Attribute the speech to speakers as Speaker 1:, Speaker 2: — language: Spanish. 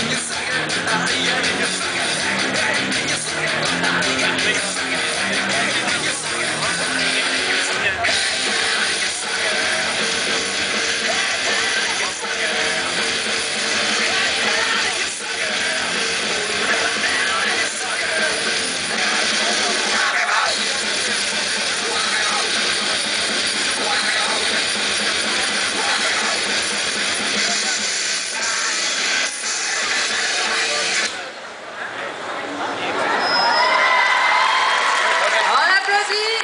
Speaker 1: Yes. Brasil!